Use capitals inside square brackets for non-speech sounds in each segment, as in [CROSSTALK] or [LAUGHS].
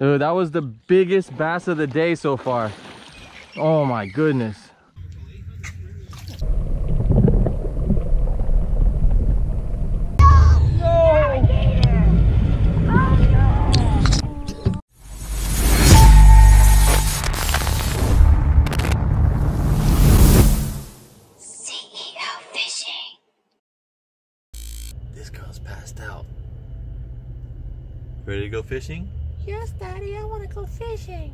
Dude, that was the biggest bass of the day so far. Oh my goodness. CEO Fishing. This girl's passed out. Ready to go fishing? Yes, Daddy, I want to go fishing.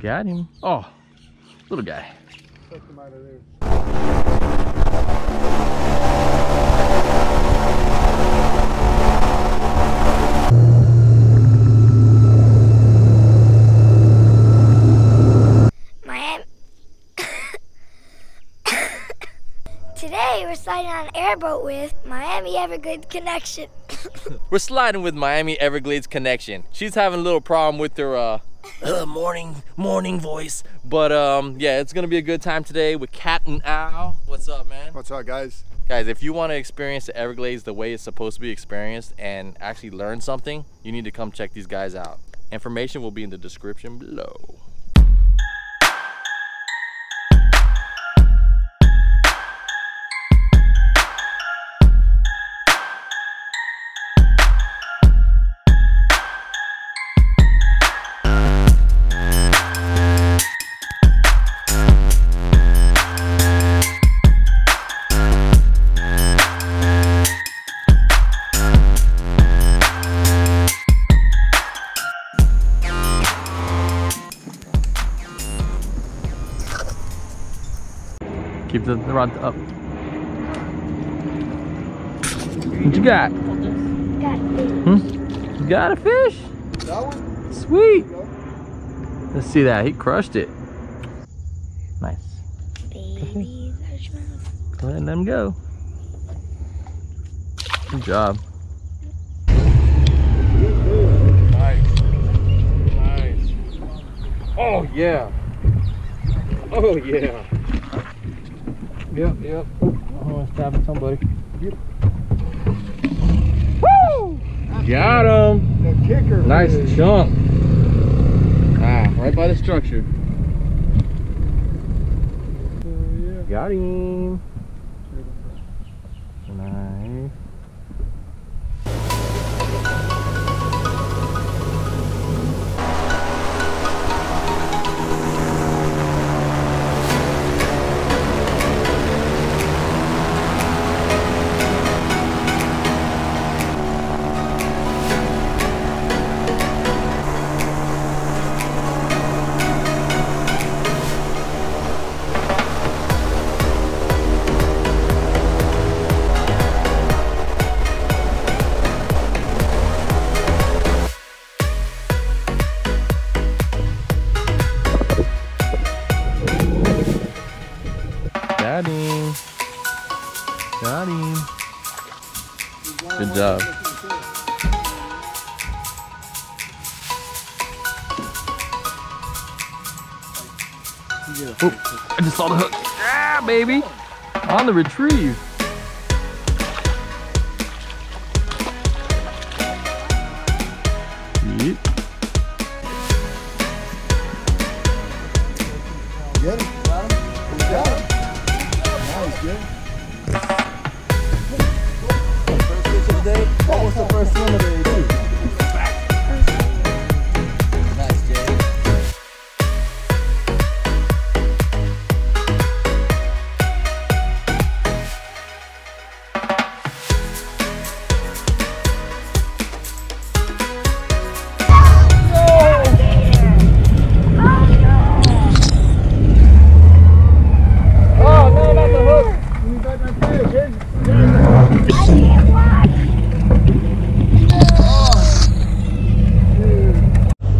Got him. Oh, little guy. Miami. Today we're sliding on an airboat with Miami Everglades Connection. [LAUGHS] We're sliding with Miami Everglades Connection. She's having a little problem with her uh, [LAUGHS] uh, morning morning voice, but um, yeah, it's gonna be a good time today with Cat and Al. What's up, man? What's up, guys? Guys, if you want to experience the Everglades the way it's supposed to be experienced and actually learn something, you need to come check these guys out. Information will be in the description below. The, the rod up. What you got? Got Hmm? You got a fish? Sweet. Let's see that. He crushed it. Nice. babies. Go let go. Good job. Nice. Nice. Oh yeah. Oh yeah. Yep, yep. Oh, stabbing somebody. Woo! Got him. The kicker. Nice fish. chunk. Ah, right by the structure. Got him. Nice. Got him. Got him. Good job. Oop, I just saw the hook. Ah, baby. On the retrieve.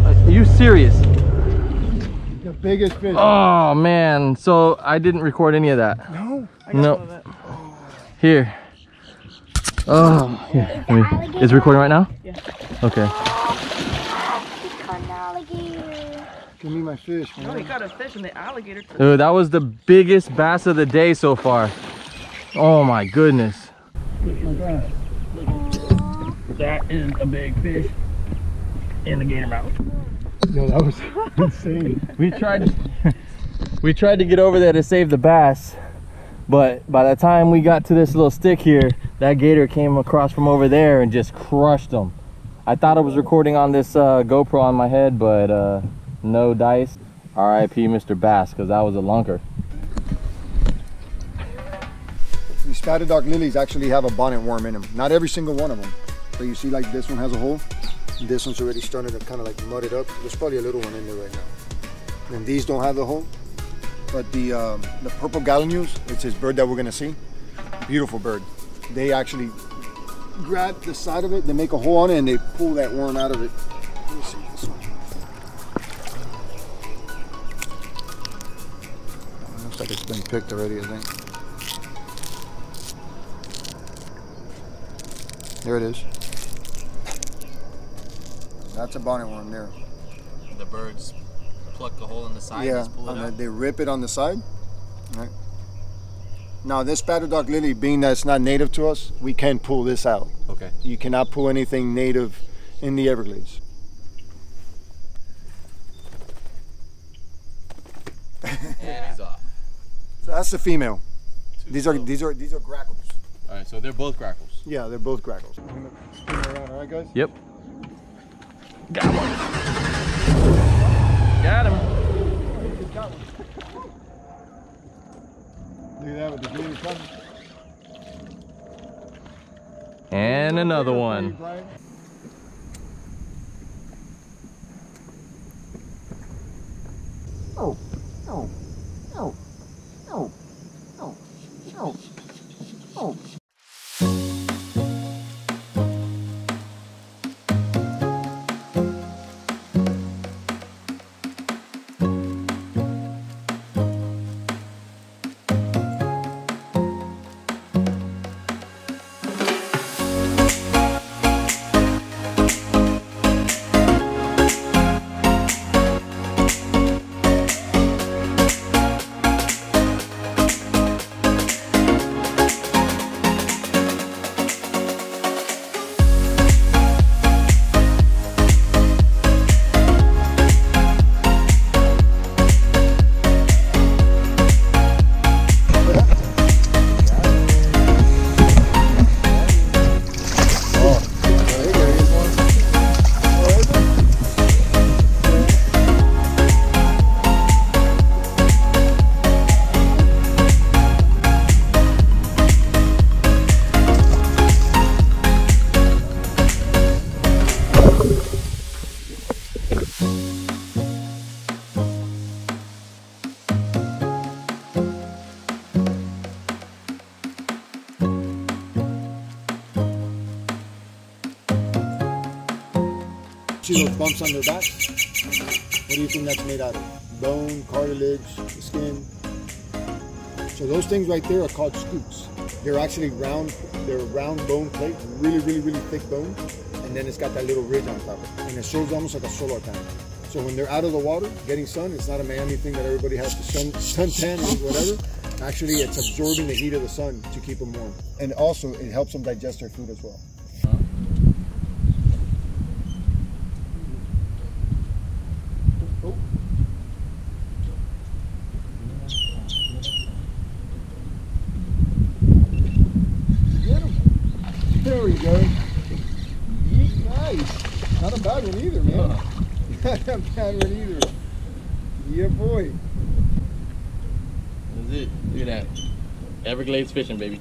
Are you serious? The biggest fish. Oh man, so I didn't record any of that. No. No. Here. Oh, here. Let me, is it recording right now? Yeah. Okay. Caught an alligator. Give me my fish, No, he man. got a fish and the alligator. took- Dude, that was the biggest bass of the day so far. Oh my goodness. That is a big fish in the gator mouth. Yo, that was [LAUGHS] insane. We tried [LAUGHS] we tried to get over there to save the bass, but by the time we got to this little stick here, that gator came across from over there and just crushed him. I thought I was recording on this uh, GoPro on my head, but uh, no dice. R.I.P. Mr. Bass, because that was a lunker. Spotted dog lilies actually have a bonnet worm in them. Not every single one of them. So you see like this one has a hole. This one's already starting to kind of like mud it up. There's probably a little one in there right now. And these don't have the hole. But the um, the purple gallinule, it's this bird that we're gonna see. Beautiful bird. They actually grab the side of it, they make a hole on it, and they pull that worm out of it. Let me see this one. Looks like it's been picked already, I think. There it is. That's a bonnet worm there. The birds pluck the hole in the side yeah, and then they rip it on the side. Right. Now this spatterdock lily, being that it's not native to us, we can't pull this out. Okay. You cannot pull anything native in the Everglades. And he's off. So that's the female. These are these are these are grackles. All right, so they're both grackles. Yeah, they're both grackles. Spin around, all right, guys. Yep. Got one. Got him. Look at that with the green coming. And another one. Bryan. Oh, oh. Bumps on their backs? What do you think that's made out of? Bone, cartilage, skin. So those things right there are called scutes. They're actually round, they're round bone plates, really, really, really thick bone. And then it's got that little ridge on top of it. And it shows almost like a solar panel. So when they're out of the water, getting sun, it's not a Miami thing that everybody has to sun tan or whatever. Actually, it's absorbing the heat of the sun to keep them warm. And also, it helps them digest their food as well. Get him. There we go. Yeet, nice. Not a bad one either, man. Not bad one either. Yeah, boy. That's it. Look at that. Everglades fishing, baby.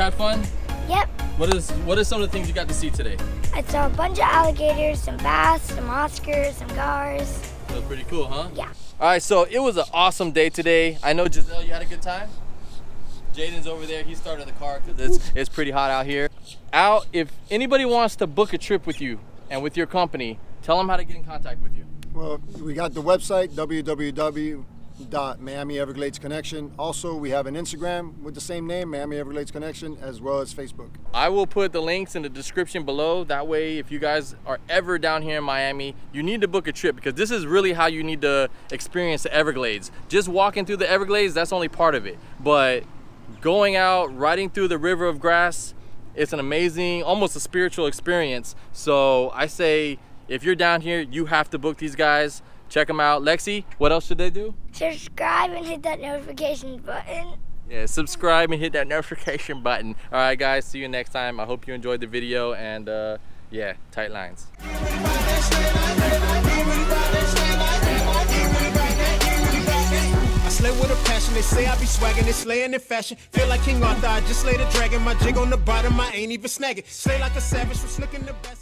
Had fun. Yep. What is what are some of the things you got to see today? I saw a bunch of alligators, some bass, some Oscars, some gars. That was pretty cool, huh? Yeah. All right, so it was an awesome day today. I know Giselle, you had a good time. Jaden's over there. He started the car because it's it's pretty hot out here. Al, if anybody wants to book a trip with you and with your company, tell them how to get in contact with you. Well, we got the website www.miami Everglades Connection. Also, we have an Instagram with the same name, Miami Everglades Connection, as well as Facebook. I will put the links in the description below. That way, if you guys are ever down here in Miami, you need to book a trip because this is really how you need to experience the Everglades. Just walking through the Everglades, that's only part of it. But going out, riding through the river of grass, it's an amazing, almost a spiritual experience. So I say, if you're down here, you have to book these guys. Check them out. Lexi, what else should they do? Subscribe and hit that notification button. Yeah, subscribe and hit that [LAUGHS] notification button. All right, guys, see you next time. I hope you enjoyed the video and uh, yeah, tight lines. Slay with a passion, they say I be swagging, they slaying in fashion. Feel like King Arthur, I just slay the dragon. My jig on the bottom, I ain't even snagging. Slay like a savage from slicking the best.